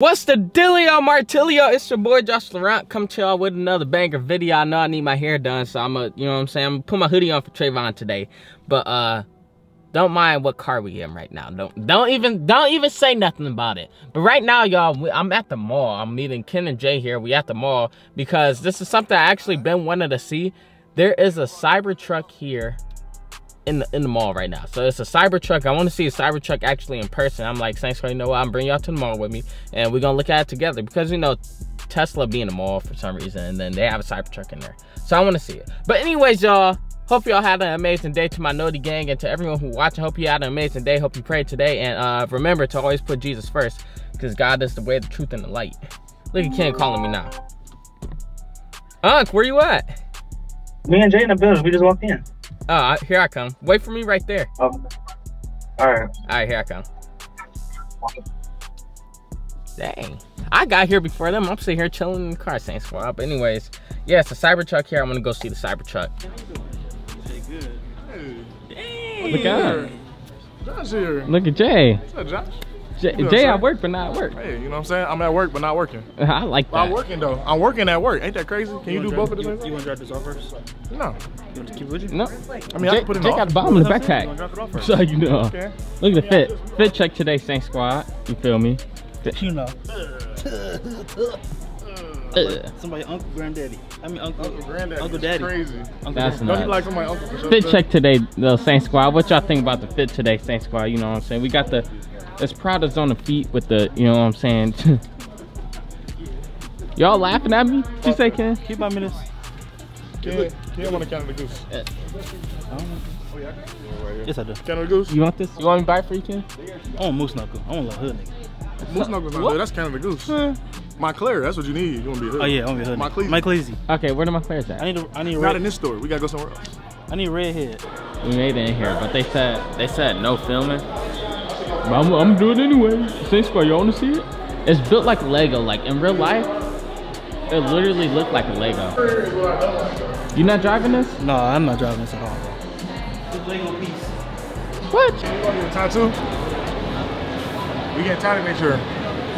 What's the dealio, Martilio? It's your boy Josh Laurent. Come to y'all with another banger video. I know I need my hair done, so I'm gonna, you know what I'm saying? I'm gonna put my hoodie on for Trayvon today. But uh don't mind what car we in right now. Don't don't even don't even say nothing about it. But right now, y'all, I'm at the mall. I'm meeting Ken and Jay here. We at the mall because this is something I actually been wanting to see. There is a Cybertruck here in the in the mall right now. So it's a Cybertruck. I want to see a Cybertruck actually in person. I'm like, thanks for you know what? I'm bringing y'all to the mall with me, and we're gonna look at it together because you know Tesla being in the mall for some reason, and then they have a Cybertruck in there. So I want to see it. But anyways, y'all. Hope y'all had an amazing day to my Naughty Gang and to everyone who watching. Hope you had an amazing day. Hope you prayed today. And uh, remember to always put Jesus first because God is the way, the truth, and the light. Look at Ken calling me now. Unc, where you at? Me and Jay in the building. We just walked in. Oh, here I come. Wait for me right there. Oh. All right. All right, here I come. Dang. I got here before them. I'm sitting here chilling in the car Saint Squad. But anyways, yeah, it's a Cybertruck here. I'm gonna go see the Cybertruck. Look out. Josh here. Look at Jay. What's up, Josh? Jay, You know Jay I'm at work, but not at work. Hey, you know what I'm saying? I'm at work, but not working. I like that. I'm working though. I'm working at work. Ain't that crazy? Can you do both at the same You want to drop this off first? No. You No. want to keep it with you? No. I mean, I Jay, can put it in Jay the got the office. bomb in the You want it off backpack. So you know. Okay. Look at the fit. Fit check today, Saint Squad. You feel me? You know. Uh, Somebody, uncle, granddaddy. I mean, uncle, Uncle Granddaddy. Uncle Daddy. Crazy. Uncle That's Daddy. Don't you nuts. like somebody uncle fit check today, the Saint Squad. What y'all think about the fit today, Saint Squad? You know what I'm saying? We got the, it's Prada's on the feet with the, you know what I'm saying? y'all laughing at me? What you say, Ken? Keep my minutes. Can't, can't want to count the goose. I don't know. Oh, yeah. I can do right here. Yes, I do. Canada Goose? You want this? You want me to buy it for you, Ken? I want moose knuckle. I want a hood nigga. Moose knuckles not What? good. That's Canada goose. Moncler, that's what you need. You want to be a hood. Oh yeah, I want to be a hood My nigga. Cleese. Mike Cleese. Okay, where do my players I at? need a, I need a Not in this store. We gotta go somewhere else. I need a red head. We made it in here, but they said, they said no filming. But I'm, I'm doing it anyway. Saint Squad, you want to see it? It's built like Lego. Like in real life, it literally looked like a Lego. You not driving this? No, I'm not driving this at all. Lego piece. What? You want a tattoo? We get tatted next year.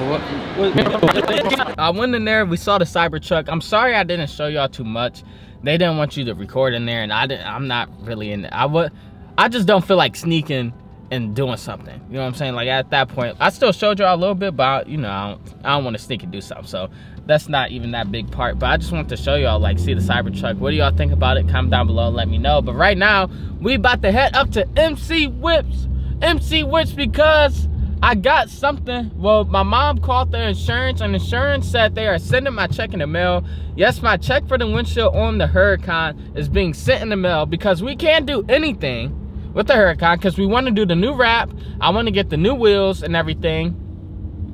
What? I went in there. We saw the Cybertruck. I'm sorry I didn't show y'all too much. They didn't want you to record in there, and I didn't. I'm not really in. I would. I just don't feel like sneaking and doing something. You know what I'm saying? Like at that point, I still showed y'all a little bit, but you know, I don't, I don't want to sneak and do something. So that's not even that big part. But I just want to show y'all, like, see the Cybertruck. What do y'all think about it? Comment down below. and Let me know. But right now, we about to head up to MC Whips. MC Whips because I got something. Well, my mom called their insurance, and insurance said they are sending my check in the mail. Yes, my check for the windshield on the Huracan is being sent in the mail because we can't do anything with the Huracan because we want to do the new wrap. I want to get the new wheels and everything.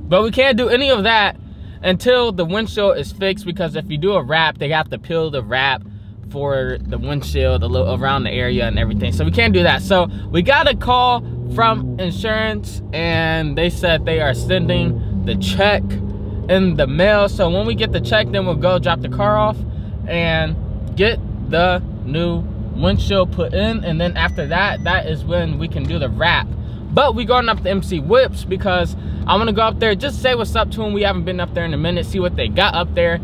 But we can't do any of that until the windshield is fixed because if you do a wrap, they have to peel the wrap for the windshield a little around the area and everything. So we can't do that. So we got a call from insurance and they said they are sending the check in the mail. So when we get the check, then we'll go drop the car off and get the new windshield put in. And then after that, that is when we can do the wrap. But we going up to MC Whips because I want to go up there, just say what's up to them. We haven't been up there in a minute, see what they got up there,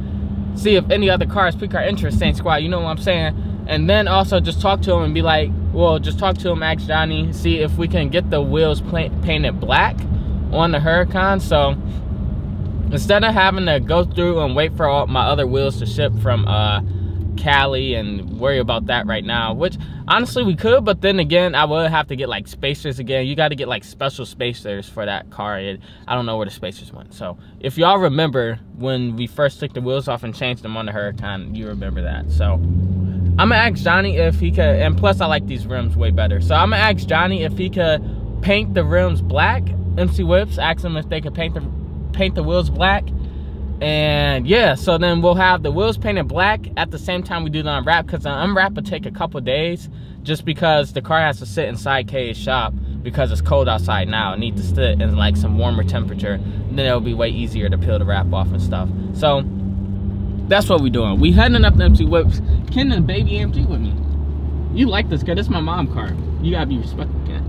see if any other cars pique our interest, Saint Squad, you know what I'm saying? And then also just talk to them and be like, well, just talk to him, ask Johnny, see if we can get the wheels painted black on the Huracan. So instead of having to go through and wait for all my other wheels to ship from uh, Cali and worry about that right now, which honestly we could, but then again, I would have to get like spacers again. You got to get like special spacers for that car. I don't know where the spacers went. So if y'all remember when we first took the wheels off and changed them on the Huracan, you remember that. So I'm gonna ask Johnny if he could, and plus I like these rims way better. So I'm gonna ask Johnny if he could paint the rims black. MC Whips, ask him if they could paint the paint the wheels black. And yeah, so then we'll have the wheels painted black at the same time we do the unwrap because the unwrap will take a couple days just because the car has to sit inside K's shop because it's cold outside now. It needs to sit in like some warmer temperature. Then it'll be way easier to peel the wrap off and stuff. So that's what we're doing. We heading up to MC Whips. Ken and baby AMG with me. You like this car. This is my mom car. You gotta be respectful, Ken.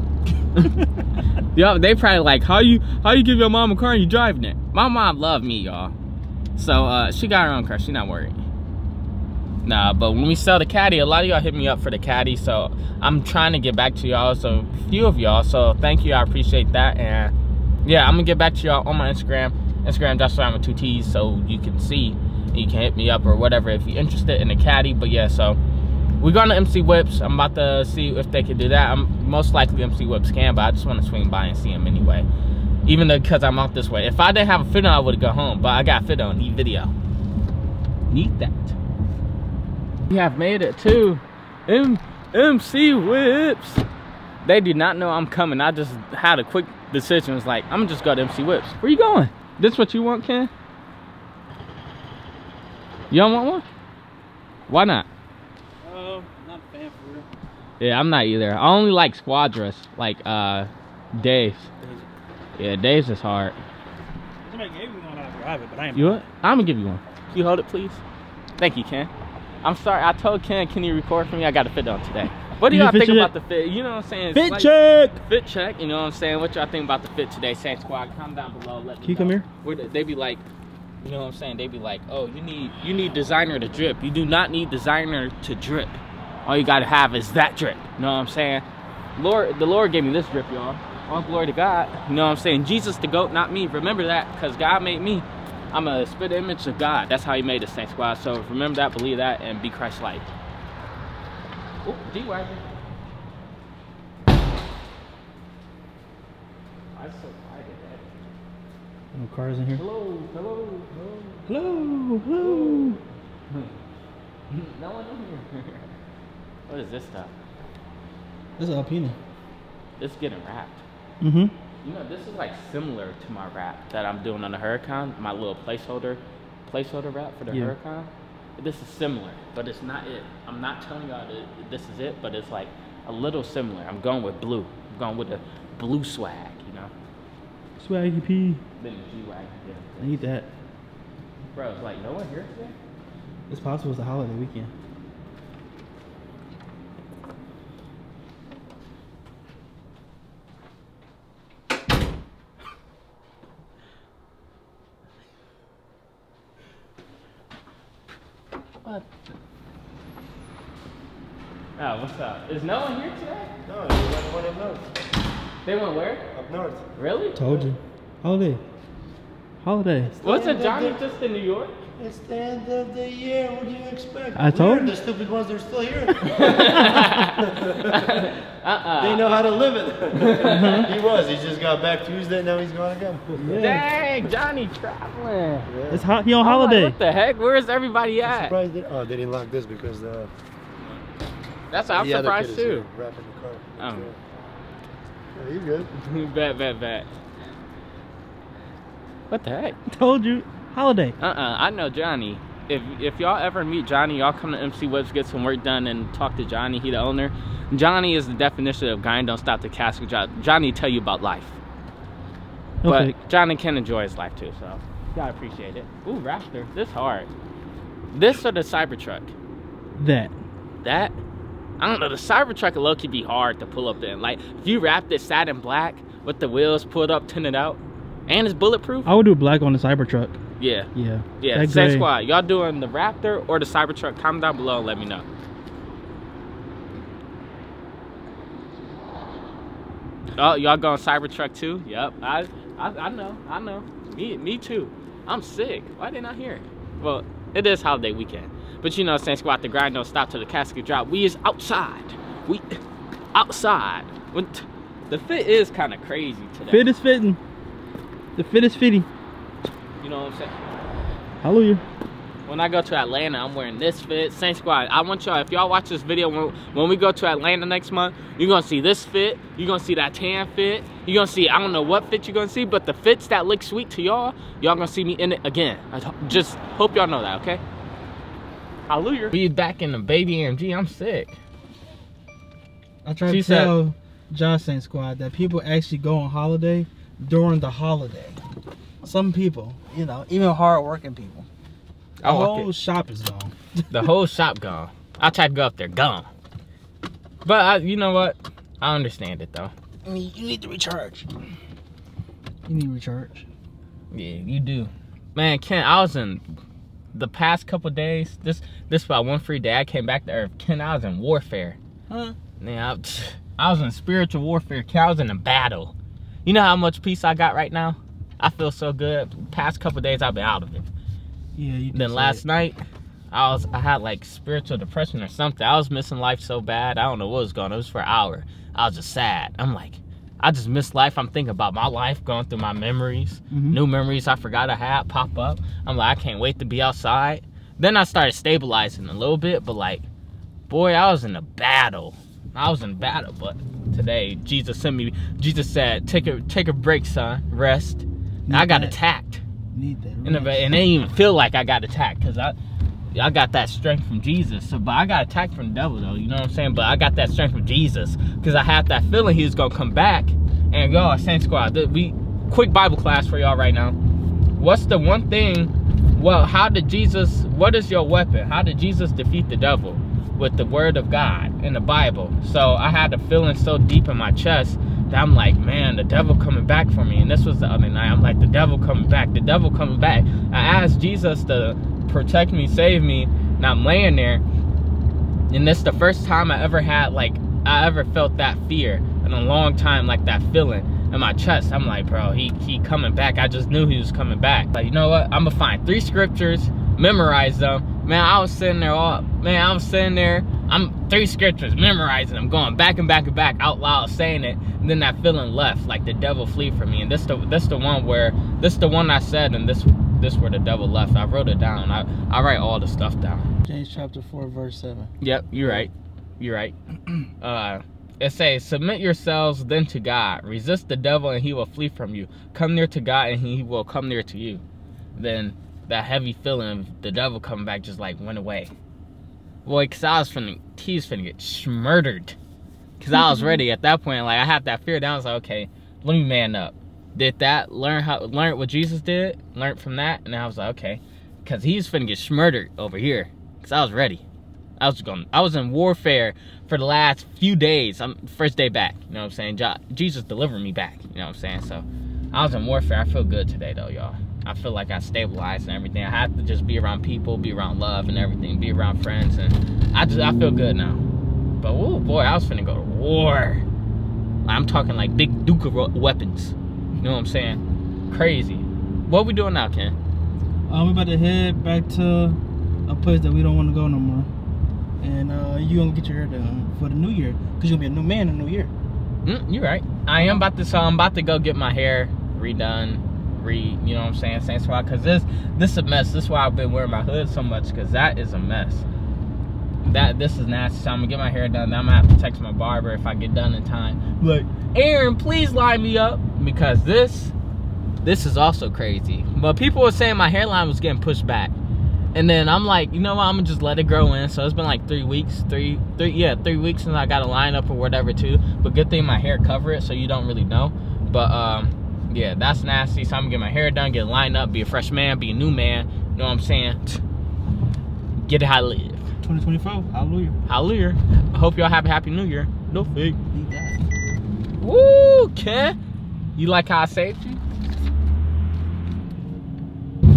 Yo, they probably like, how you how you give your mom a car and you driving it? My mom love me, y'all. So uh, she got her own car. She not worried. Nah, but when we sell the caddy, a lot of y'all hit me up for the caddy. So I'm trying to get back to y'all. So a few of y'all. So thank you. I appreciate that. And yeah, I'm gonna get back to y'all on my Instagram. Instagram Josh Ryan with two T's so you can see. You can hit me up or whatever if you're interested in the caddy. But yeah, so we're going to MC Whips. I'm about to see if they can do that. I'm most likely MC Whips can, but I just want to swing by and see them anyway. Even though because I'm out this way. If I didn't have a fit on, I would have gone home. But I got fit on. Need video. Need that. We have made it to M MC Whips. They do not know I'm coming. I just had a quick decision. It's like, I'm just go to MC Whips. Where you going? This what you want, Ken? You don't want one? Why not? Oh, not a fan for real. Yeah, I'm not either. I only like squadras, like uh Dave's. Yeah, Dave's is hard. Somebody gave me one, I'll drive it, but I ain't. You what? I'm gonna give you one. Can you hold it, please? Thank you, Ken. I'm sorry. I told Ken, can you record for me? I got a fit on today. What do You y'all think check? about the fit? You know what I'm saying? Fit Like- check! Fit check. You know what I'm saying? What y'all think about the fit today, Saint Squad? Comment down below. Let me Can you know. come here? Where they- they be like, you know what I'm saying? They be like, oh, you need you need designer to drip. You do not need designer to drip. All you gotta have is that drip. You know what I'm saying? Lord, the Lord gave me this drip, y'all. All glory to God. You know what I'm saying? Jesus the goat, not me. Remember that, because God made me. I'm a spit image of God. That's how He made us, Saint Squad. So remember that, believe that, and be Christ-like. Oh, G-Wagon. I'm so excited. No cars in here. Hello, hello, hello. Hello, hello. No one in here. what is this stuff? This is Alpina. It's getting wrapped. Mm-hmm. You know, this is like similar to my wrap that I'm doing on the Huracan, my little placeholder, placeholder wrap for the Yeah. Huracan. This is similar, but it's not it. I'm not telling y'all that this is it, but it's like a little similar. I'm going with blue. I'm going with the blue swag, you know. Swaggy P. Then the G-Wagon, I need that. Bro, it's like no one here today? It's possible it's a holiday weekend. What? Oh, what's up? Is no one here today? No, you went one up north. They went where? Up north. Really? Told you. Holiday. Holiday. Wasn't Johnny just in New York? It's the end of the year. What do you expect? I told We're you. the stupid ones are still here. Uh-uh. they know how to live it. he was. He just got back Tuesday. Now he's gone again. Dang, Johnny traveling. It's hot. He on I'm like, holiday. what the heck? Where's everybody at? Surprised they, oh, they didn't lock this because uh, That's I'm the other surprised kid is here too. wrapping the car. Oh. Yeah, you good. bet, bet, bet. What the heck? Told you. Holiday. Uh-uh. I know Johnny. If if y'all ever meet Johnny, y'all come to MC Whips, get some work done, and talk to Johnny. He the owner. Johnny is the definition of guy don't stop the casket job. Johnny tell you about life. Okay. But Johnny can enjoy his life too, so gotta appreciate it. Ooh, Raptor, this hard. This or the Cybertruck? That. That? I don't know, the Cybertruck low can be hard to pull up in. Like, if you wrap this satin black with the wheels pulled up, tinted out, and it's bulletproof, I would do black on the Cybertruck. Yeah. Yeah. Yeah, That gray. squad. Y'all doing the Raptor or the Cybertruck? Comment down below and let me know. Oh, y'all going Cybertruck too? Yep. I, I I know. I know. Me me too. I'm sick. Why didn't I hear it? Well, it is holiday weekend. But you know, Saint Squad the grind don't stop till the casket drop. We is outside. We outside. When the fit is kind of crazy today. Fit is fitting. The fit is fitting. You know what I'm saying? Hallelujah. When I go to Atlanta, I'm wearing this fit. Saint Squad, I want y'all, if y'all watch this video, when, when we go to Atlanta next month, you're gonna see this fit, you're gonna see that tan fit, you're gonna see, I don't know what fit you're gonna see, but the fits that look sweet to y'all, y'all gonna see me in it again. I just hope y'all know that, okay? Hallelujah. We back in the baby AMG, I'm sick. I tried She to said- tell Josh Saint Squad that people actually go on holiday during the holiday. Some people, you know, even hard working people. The I whole it. shop is gone. The whole shop gone. I tried to go up there, gone. But I, you know what? I understand it though. You need, you need to recharge. You need to recharge. Yeah, you do. Man, Ken, I was in the past couple days. This this about one free day. I came back to Earth. Ken, I was in warfare. Huh? Man, I, I was in spiritual warfare. Ken, I was in a battle. You know how much peace I got right now? I feel so good. Past couple days, I've been out of it. Yeah, you Then last night, I was I had like spiritual depression or something. I was missing life so bad. I don't know what was going on. It was for an hour. I was just sad. I'm like, I just miss life. I'm thinking about my life, going through my memories, Mhm. new memories I forgot I had pop up. I'm like, I can't wait to be outside. Then I started stabilizing a little bit, but like, boy, I was in a battle. I was in battle, but today Jesus sent me. Jesus said, "Take a take a break, son. Rest." And I got that. attacked. Need that. And, it, and it didn't even feel like I got attacked because I, I got that strength from Jesus. So, but I got attacked from the devil though. You know what I'm saying? But I got that strength from Jesus because I had that feeling he was gonna come back and go. Saint Squad, we quick Bible class for y'all right now. What's the one thing? Well, how did Jesus? What is your weapon? How did Jesus defeat the devil? With the Word of God in the Bible. So I had the feeling so deep in my chest I'm like, man, the devil coming back for me. And this was the other night. I'm like, the devil coming back. The devil coming back. I asked Jesus to protect me, save me, and I'm laying there. And this the first time I ever had like I ever felt that fear in a long time, like that feeling in my chest. I'm like, bro, he he coming back. I just knew he was coming back. Like, you know what? I'm gonna find three scriptures, memorize them. Man, I was sitting there all man, I was sitting there. I'm three scriptures, memorizing them, going back and back and back out loud, saying it. And then that feeling left, like the devil flee from me. And this the this the one where this the one I said, and this this where the devil left. I wrote it down. I I write all the stuff down. James chapter 4, verse 7. Yep, you're right. You're right. Uh, it says, Submit yourselves then to God. Resist the devil and he will flee from you. Come near to God and he will come near to you. Then that heavy feeling of the devil coming back just like went away. Boy, cause I was finna, he was finna get murdered. Cause I was ready at that point. Like I had that fear down. I was like, okay, let me man up. Did that, learn how, learn what Jesus did, learned from that, and I was like, okay, cause he's finna get murdered over here. Cause I was ready. I was going. I was in warfare for the last few days. I'm first day back. You know what I'm saying? Jesus delivered me back. You know what I'm saying? So I was in warfare. I feel good today though, y'all. I feel like I stabilized and everything. I have to just be around people, be around love and everything, be around friends, and I just I feel good now. But oh boy, I was finna go to war. I'm talking like big Duke weapons. You know what I'm saying? Crazy. What we doing now, Ken? Uh, we about to head back to a place that we don't want to go no more. And uh, you gonna get your hair done for the new year. Because you're gonna be a new man in the new year. Mm, you're right. I am about to so I'm about to go get my hair redone, re you know what I'm saying, same spot. Cause this this is a mess. This is why I've been wearing my hood so much, cause that is a mess. That this is nasty. So I'm gonna get my hair done. I'm gonna have to text my barber if I get done in time. Like, Aaron, please line me up. Because this this is also crazy. But people were saying my hairline was getting pushed back. And then I'm like, you know what? I'm gonna just let it grow in. So it's been like three weeks, three, three, yeah, three weeks since I got a line up or whatever too. But good thing my hair cover it, so you don't really know. But um, yeah, that's nasty. So I'm gonna get my hair done, get lined up, be a fresh man, be a new man. You know what I'm saying? Get it how I live. 2024. Hallelujah. Hallelujah. I hope y'all have a happy new year. No fake. Need that. Woo, Ken. You like how I saved you?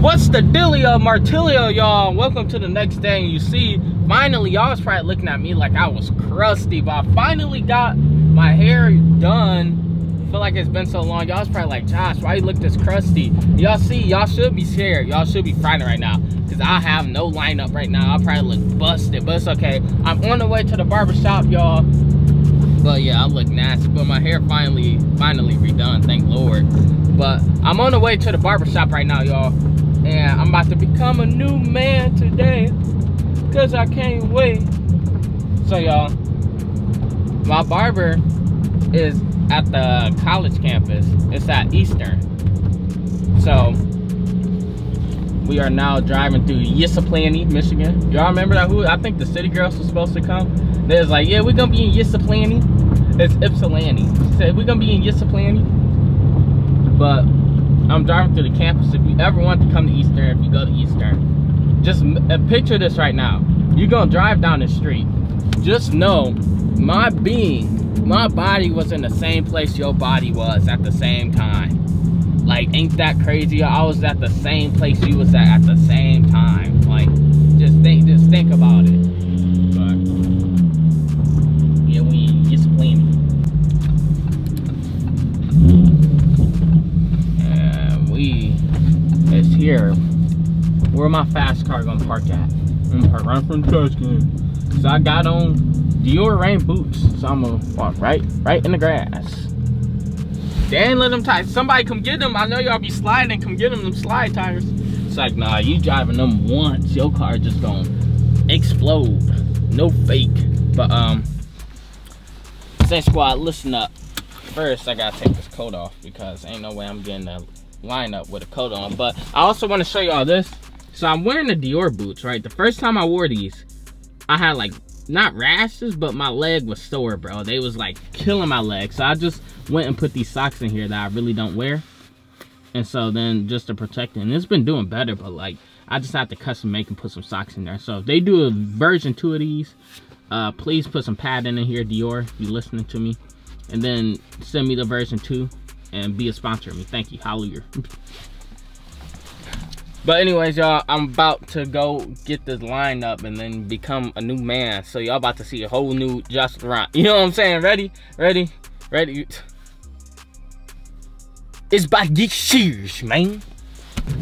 What's the dealio, Martilio, y'all? Welcome to the next day. And you see, finally, y'all was probably looking at me like I was crusty, but I finally got my hair done. Feel like it's been so long. Y'all was probably like, Josh, why you look this crusty? Y'all see, y'all should be scared. Y'all should be frightened right now. Because I have no lineup right now. I probably look busted, but it's okay. I'm on the way to the barber shop, y'all. But yeah, I look nasty. But my hair finally, finally redone, thank Lord. But I'm on the way to the barber shop right now, y'all. And I'm about to become a new man today. Cause I can't wait. So y'all, my barber is at the college campus. It's at Eastern. So we are now driving through Yissaplany, Michigan. Y'all remember that who I think the city girls were supposed to come? They was like, yeah, we're gonna be in Yissaplany. It's Ypsilanti. She said, we're gonna be in Yissaplany. But I'm driving through the campus. If you ever want to come to Eastern, if you go to Eastern, just uh, picture this right now. You're gonna drive down the street. Just know my being my body was in the same place your body was at the same time. Like, ain't that crazy? I was at the same place you was at at the same time. Like, just think, just think about it. But yeah, we just playing. And we is here. Where my fast car gonna park at? I'm gonna park right from the trash can. So I got on Dior rain boots. So I'm gonna walk right, right in the grass. They let them tires. Somebody come get them. I know y'all be sliding. Come get them, them slide tires. It's like, nah, you driving them once, your car just gonna explode. No fake. But, um, Saint Squad, listen up. First, I gotta take this coat off because ain't no way I'm getting a lineup with a coat on. But I also want to show y'all this. So I'm wearing the Dior boots, right? The first time I wore these, I had like not rashes, but my leg was sore, bro. They was like killing my leg. So I just went and put these socks in here that I really don't wear. And so then just to protect it. And it's been doing better, but like I just have to custom make and put some socks in there. So if they do a version two of these, uh, please put some padding in here, Dior, if you listening to me. And then send me the version two and be a sponsor of me. Thank you. Hallelujah. But anyways, y'all, I'm about to go get this line up and then become a new man. So y'all about to see a whole new Josh Laurent. You know what I'm saying? Ready? Ready? Ready? It's to get serious, man.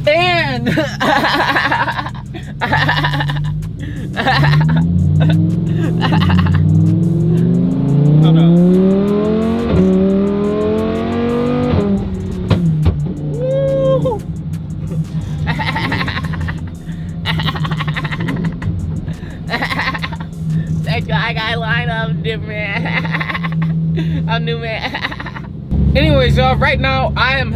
And Hold on.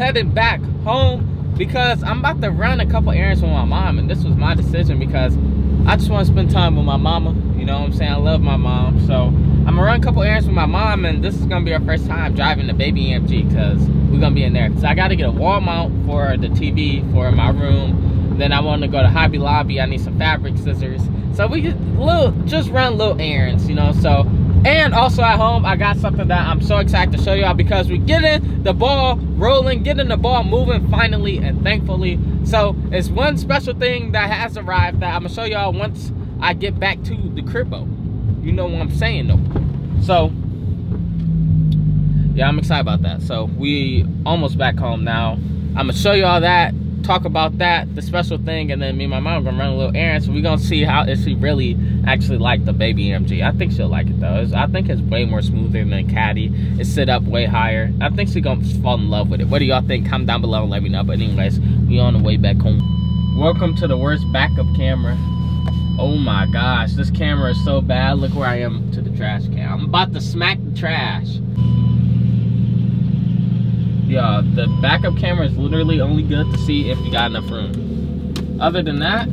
Heading back home because I'm about to run a couple errands with my mom. And this was my decision because I just want to spend time with my mama. You know what I'm saying? I love my mom. So I'm going to run a couple errands with my mom. And this is going to be our first time driving the baby AMG because we're going to be in there. So I got to get a wall mount for the TV for my room. Then I want to go to Hobby Lobby. I need some fabric scissors. So we just, little, just run little errands, you know. So and also at home, I got something that I'm so excited to show y'all because we're getting the ball rolling, getting the ball moving finally and thankfully. So it's one special thing that has arrived that I'm gonna show y'all once I get back to the cribbo. You know what I'm saying though. So yeah, I'm excited about that. So we almost back home now. I'm gonna show y'all that, talk about that, the special thing, and then me and my mom gonna run a little errand. So we gonna see how if she really actually like the baby MG. I think she'll like it though. It's, I think it's way more smoother than Caddy. It's set up way higher. I think she gonna fall in love with it. What do y'all think? Comment down below and let me know. But anyways, we on the way back home. Welcome to the worst backup camera. Oh my gosh, this camera is so bad. Look where I am to the trash can. I'm about to smack the trash. Yeah, the backup camera is literally only good to see if you got enough room. Other than that,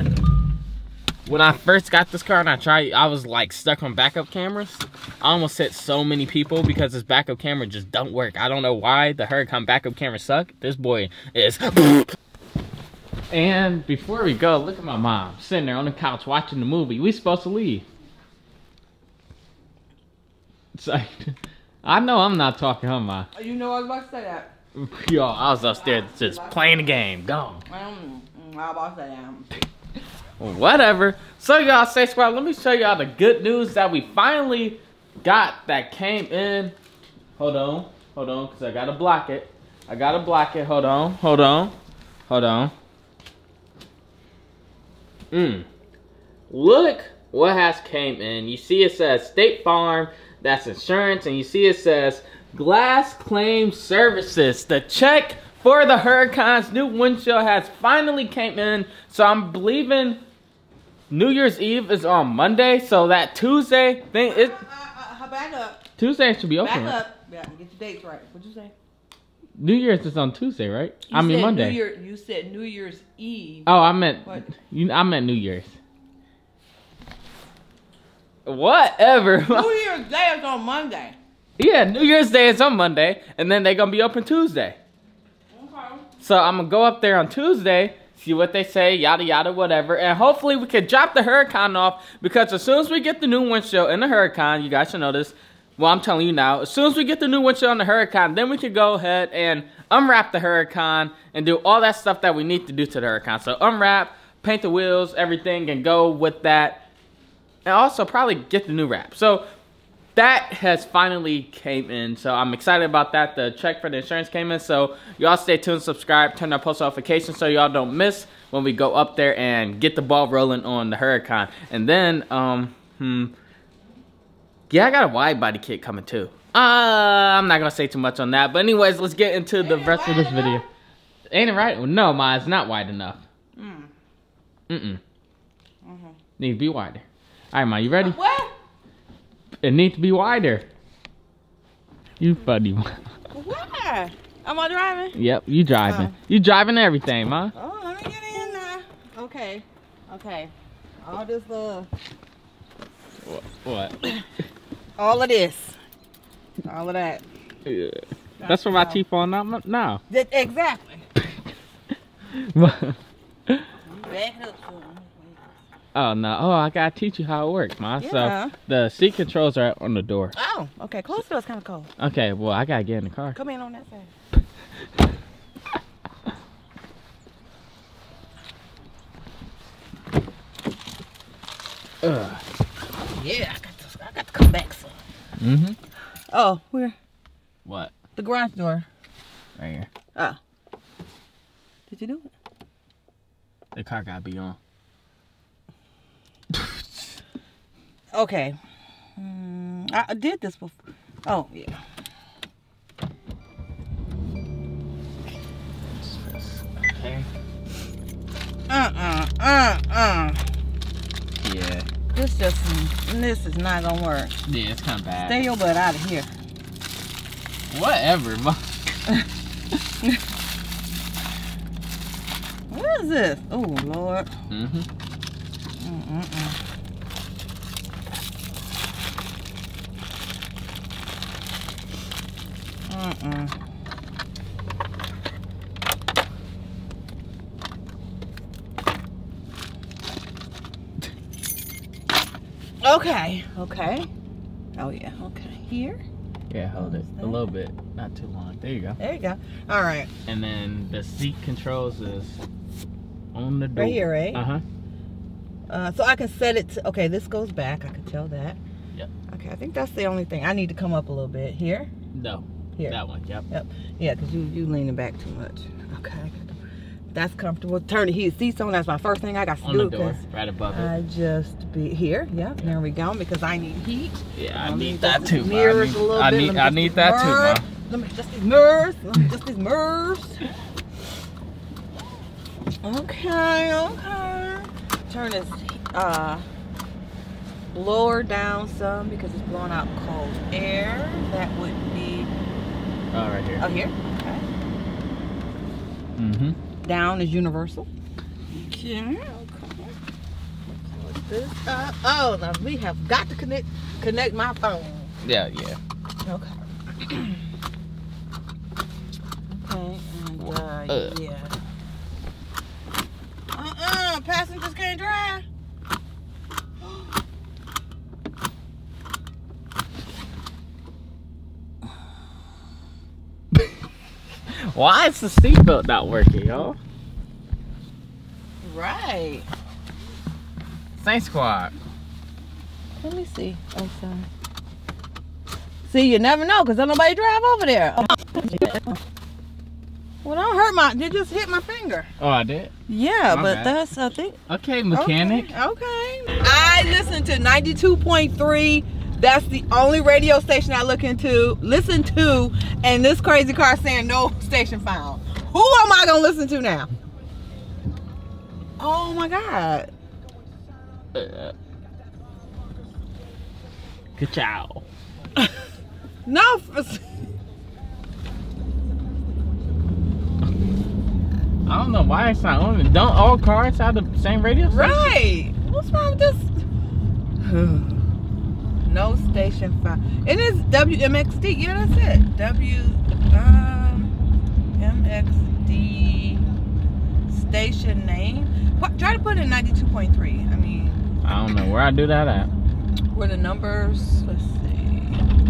when I first got this car and I tried, I was like stuck on backup cameras. I almost hit so many people because this backup camera just don't work. I don't know why the Huracan backup camera suck. This boy is. and before we go, look at my mom sitting there on the couch watching the movie. We supposed to leave. It's like, I know I'm not talking, huh, ma? You know I was about to say that. Yo, I was upstairs just playing the game. Go. Mm, mm, I was about to. Whatever. So y'all Saint Squad, let me show y'all the good news that we finally got that came in. Hold on. Hold on, because I gotta block it. I gotta block it. Hold on. Hold on. Hold on. Mmm. Look what has came in. You see it says State Farm, that's insurance, and you see it says Glass Claim Services. The check for the Huracan's new windshield has finally came in. So I'm believing New Year's Eve is on Monday. So that Tuesday thing, it Uh, uh, uh, back up. Tuesday should be open. Back right? up. Yeah, get the dates right. What'd you say? New Year's is on Tuesday, right? You I mean Monday. New Year, you said New Year's Eve. Oh, I meant What? you. I meant New Year's. Whatever. New Year's Day is on Monday. Yeah, New Year's Day is on Monday, and then they're gonna be open Tuesday. Okay. So I'm gonna go up there on Tuesday, see what they say, yada yada, whatever, and hopefully we can drop the Huracan off because as soon as we get the new windshield in the Huracan, you guys should know this, well, I'm telling you now, as soon as we get the new windshield on the Huracan, then we can go ahead and unwrap the Huracan and do all that stuff that we need to do to the Huracan. So unwrap, paint the wheels, everything, and go with that. And also probably get the new wrap. So that has finally came in. So I'm excited about that. The check for the insurance came in. So y'all stay tuned, subscribe, turn on post notifications so y'all don't miss when we go up there and get the ball rolling on the Huracan. And then, um, hmm, yeah, I got a wide body kit coming too. Uh, I'm not gonna say too much on that. But anyways, let's get into the rest of this video. Ain't it right? No, ma, it's not wide enough. Mm. Mm-mm. Mhm. Need to be wider. All right, ma, you ready? What? It needs to be wider. You funny. Why? Am I driving? yep, you driving. You driving everything, ma. Oh, let me get in now. Okay. Okay. All this uh What? all of this. All of that. Yeah. That's for my teeth falling out now. That, exactly. Back up soon. no! Oh, I gotta teach you how it works, ma. Yeah. So the seat controls are on the door. Oh, okay. Close door is kind of cold. Okay, well I gotta get in the car. Come in on that side. Ugh. Yeah, I got to, I got to come back soon. Mm-hmm. Oh, where? What? The garage door. Right here. Oh. Did you do it? The car gotta be on. Okay. Mm, I, did this before. Oh, yeah. Okay. Uh-uh, uh-uh. Yeah. This just, this is not gonna work. Yeah, it's kind of bad. Stay your butt out of here. Whatever, ma. What is this? Oh, Lord. Mm-hmm. Mm-mm-mm. Mm-mm. Okay, okay. Oh yeah, okay. Here? Yeah, hold it Almost a little bit, not too long. There you go. There you go. All right. And then the seat controls is on the door. Right here, right? Uh huh. Uh, so I can set it to, okay, this goes back. I can tell that. Yep. Okay, I think that's the only thing. I need to come up a little bit. Here? No, Here. that one. Yep. Yeah, because you, you leaning back too much. Okay. That's comfortable. Turn the heated seats on. That's my first thing I got to On do. the door, right above it. I just be here. Yep, there we go. Because I need heat. yeah, I need that too. ma. I mirrors need, a little I bit. need, I need that too, mirrors. ma. Let me just these mirrors. Let me just these mirrors. Okay, okay. Turn this uh lower down some because it's blowing out cold air. That would be Oh, right here. oh here. Okay. Mm-hmm. Down is universal. Okay. okay. Put this up. Oh, now we have got to connect connect my phone. Yeah, yeah. Okay. okay, and uh, Ugh. yeah. Uh-uh, passengers can't drive. Why is the seatbelt not working, yo? Right. Saint Squad. Let me see. Oh, sorry. See, you never know, because don't nobody drive over there. Well, don't hurt my, you just hit my finger. Oh, I did. Yeah, My but bad. that's, I think, Okay, mechanic. Okay, okay. I listen to 92.3. That's the only radio station I look into, listen to, and this crazy car saying no station found. Who am I gonna listen to now? Oh my God. Uh, Ka-chow. No. I don't know why it's not on. Don't all cars have the same radio station? Right. What's wrong with this? no station found. It is WMXD. Yeah, that's it. W um MXD station name. What, try to put in 92.3. I mean, I don't know where I do that at. where the numbers, let's see.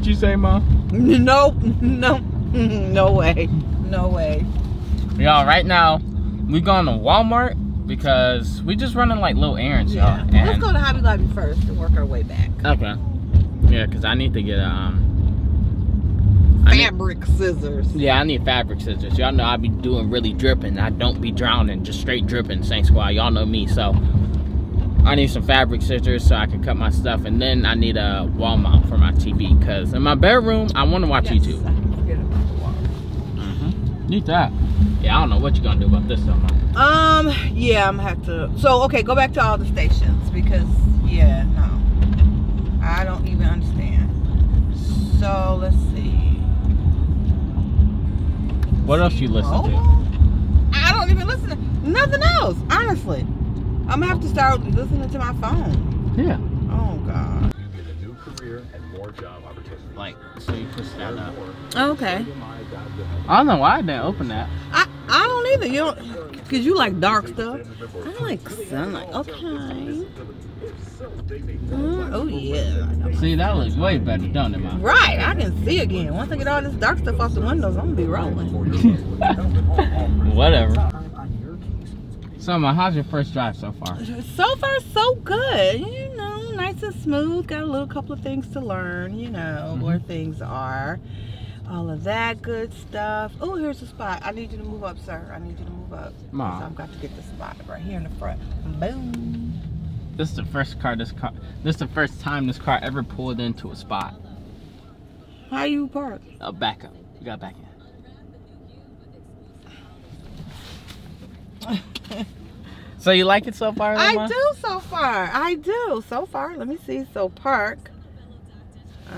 What you say, mom? Nope. No. No way. No way. Y'all, right now, we going to Walmart because we just running like little errands, Yeah. y'all. Let's go to Hobby Lobby first and work our way back. Okay. Yeah, cause I need to get um. I need- Fabric scissors. yeah, I need fabric scissors. Y'all know I be doing really dripping. I don't be drowning, just straight dripping. Saint Squad, y'all know me. So I need some fabric scissors so I can cut my stuff, and then I need a wall mount for my TV. Cause in my bedroom, I want to watch Yes, YouTube. I can forget about the wall. Need that. Yeah, I don't know what you're gonna do about this though. Um, yeah, I'm gonna have to. So, okay, go back to all the stations because, yeah, no, I don't even understand. So let's see. What else you listen to? I don't even listen to nothing else. Honestly, I'm gonna have to start listening to my phone. Yeah. Oh God. You get a new career and more job opportunities. Like, so you push that up. Okay. I don't know why I didn't open that. I I don't either. You don't, cause you like dark stuff. I like sunlight. Okay. Mm, oh yeah. See, that looks way better, don't it, man? Right, I can see again. Once I get all this dark stuff off the windows, I'm gonna be rolling. Whatever. So, man, how's your first drive so far? So far, so good. You know, nice and smooth. Got a little couple of things to learn. You know mm-hmm. where things are. All of that good stuff. Oh, here's a spot. I need you to move up, sir. I need you to move up. Ma. So I've got to get the spot right here in the front. Boom. This is the first car this car this is the first time this car ever pulled into a spot. How you park? A backup. You got back in. so you like it so far, I do so far. I do so far. Let me see. So park.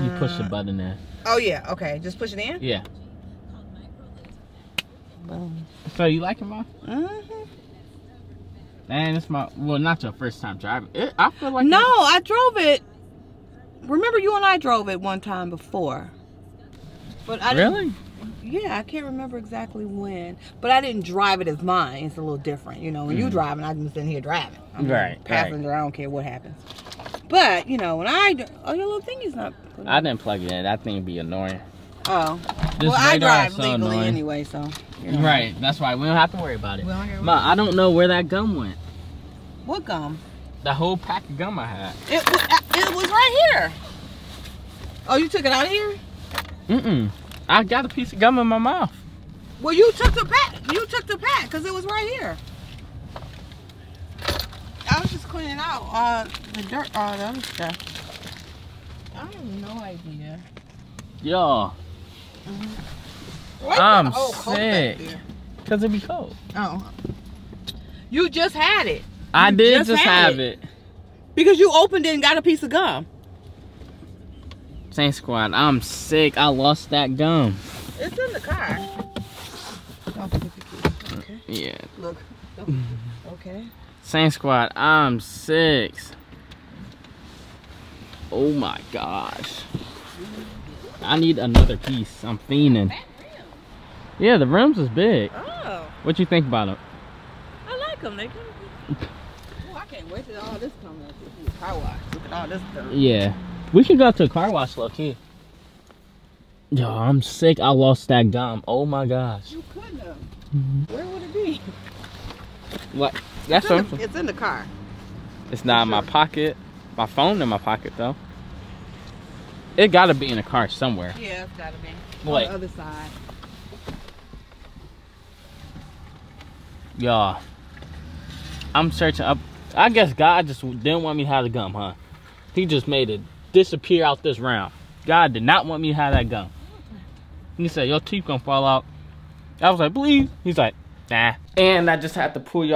You push the Uh, button there. Oh yeah. Okay. Just push it in. Yeah. Boom. So you like it, Mom? Mhm. Man, it's my well, not your first time driving. It, I feel like No, I drove it. Remember, you and I drove it one time before. But I really. Yeah, I can't remember exactly when. But I didn't drive it as mine. It's a little different, you know. When you mm. driving, I'm just in here driving. I'm Right, right. passenger. I don't care what happens. But you know, when I oh, your little thingy's not. I didn't plug it in. That thing would be annoying. Oh, This well, I drive is so legally annoying. anyway, so. you know. Right. That's why we don't have to worry about it. We don't care Ma, I don't know where that gum went. What gum? The whole pack of gum I had. It, it was right here. Oh, you took it out of here? Mm-mm. I got a piece of gum in my mouth. Well, you took the pack. You took the pack because it was right here. I was just cleaning out uh, the dirt, all the other stuff. I have no idea. Yo, What I'm oh, sick. cause it be cold. Oh. You just had it I did just just, have it. because you opened it and got a piece of gum. Saint Squad, I'm sick. I lost that gum. It's in the car. Don't forget the key. Okay. Yeah. Look. Okay. Saint Squad, I'm sick. Oh my gosh. I need another piece. I'm fiending. Yeah, the rims is big. Oh, What you think about it? I like them. They come. Oh, I can't wait till all this comes up. This car wash. Look at all this dirt. Yeah. We should go to a car wash low key. Yo, I'm sick. I lost that gum. Oh my gosh. You couldn't have. Mm-hmm. Where would it be? What? That's It's in, what the, it's in the car. It's not in my pocket. My phone in my pocket though. It gotta be in a car somewhere. Yeah, it's gotta be. Wait. On the other side. Y'all. I'm searching up. I guess God just didn't want me to have the gum, huh? He just made it disappear out this round. God did not want me to have that gun. He said, Your teeth gonna fall out. I was like, Please. He's like, Nah. And I just had to pull y'all.